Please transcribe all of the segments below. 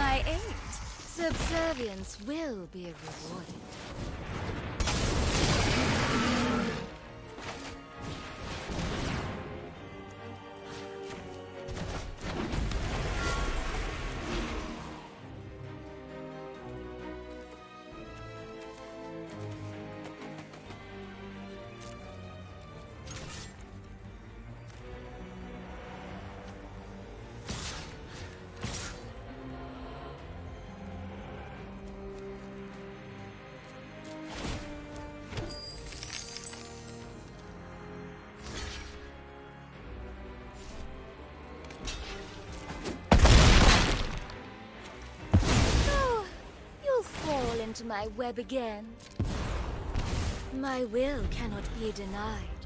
I ain't. Subservience will be rewarded. My web again. My will cannot be denied.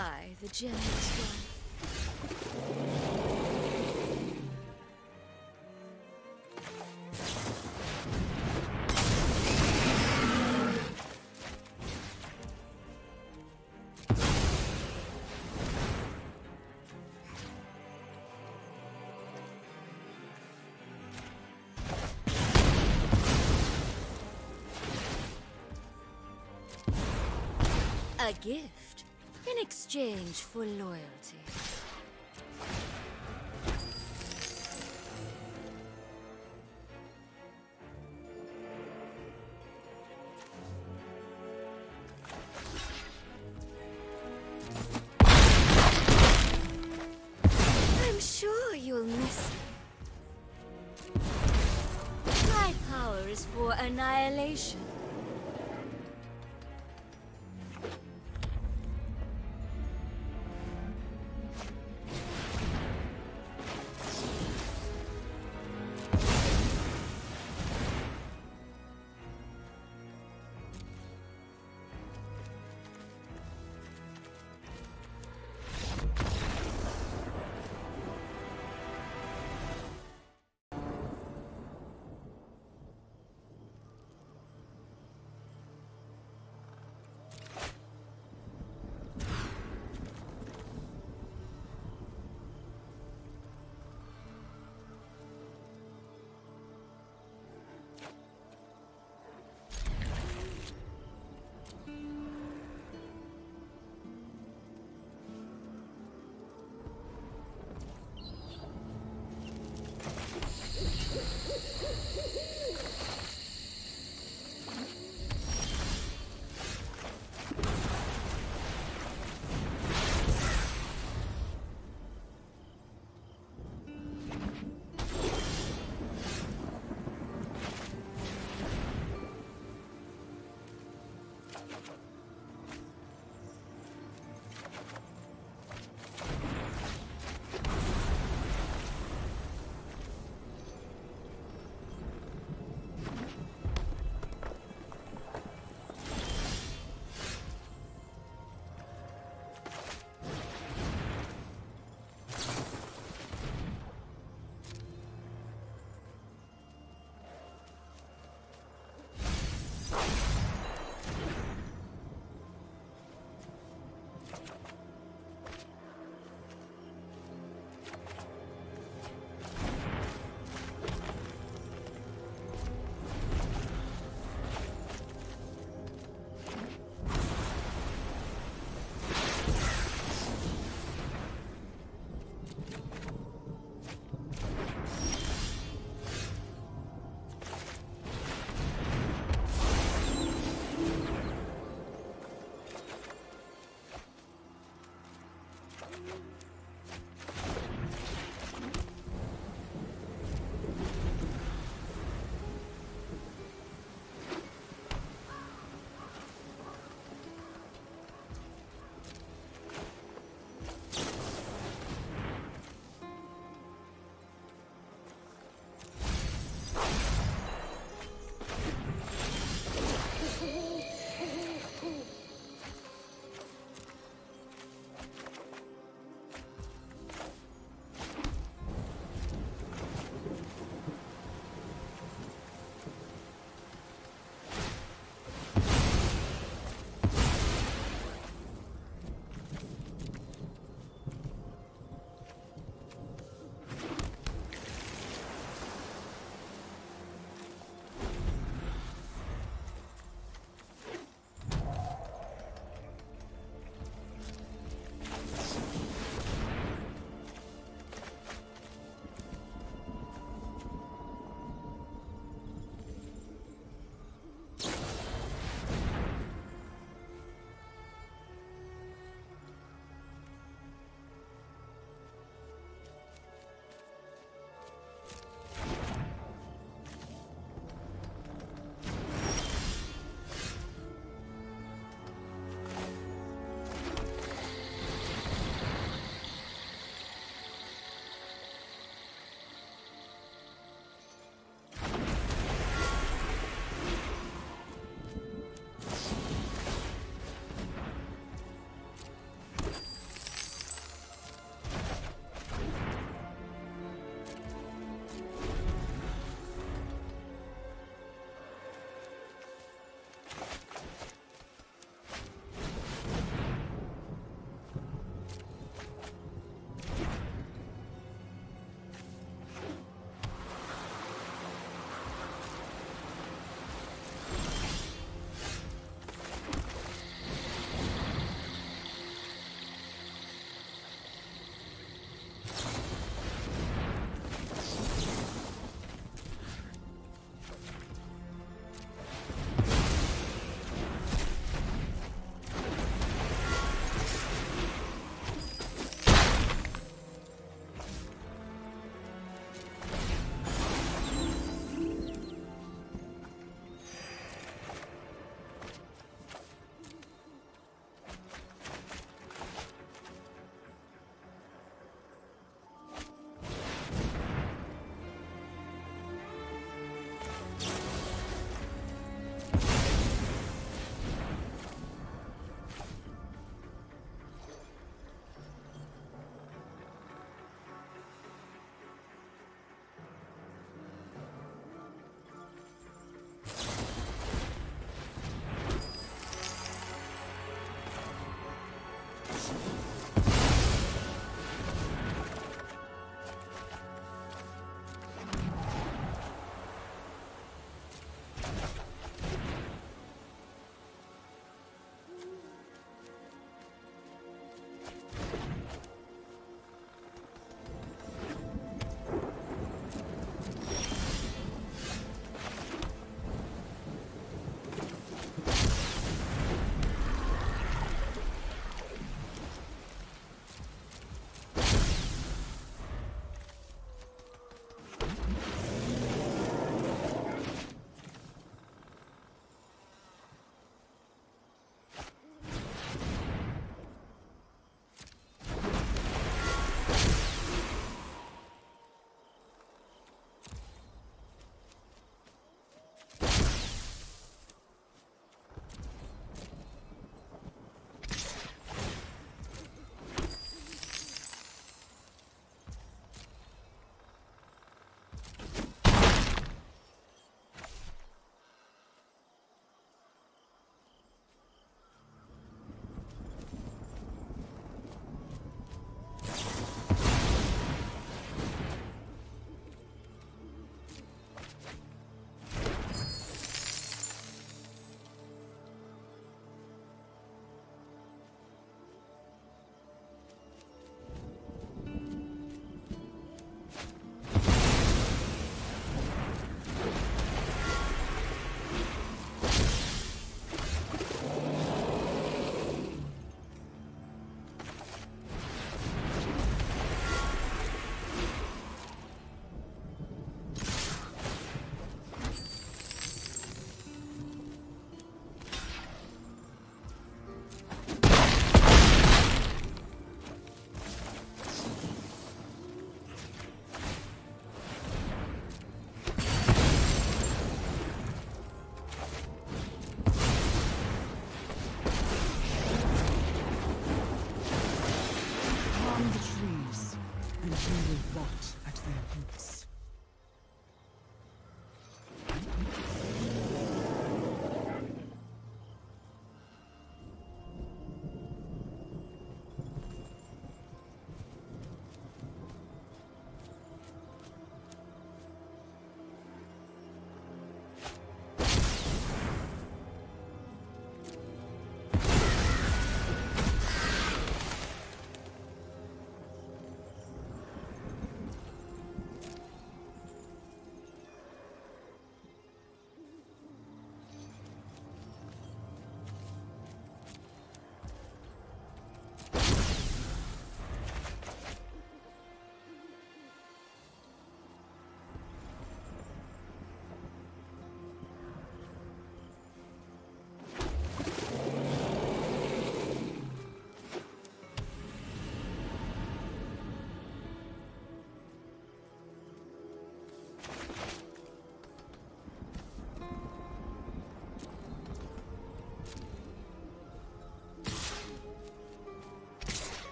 I the generous one? A gift in exchange for loyalty.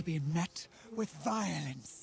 Will be met with violence.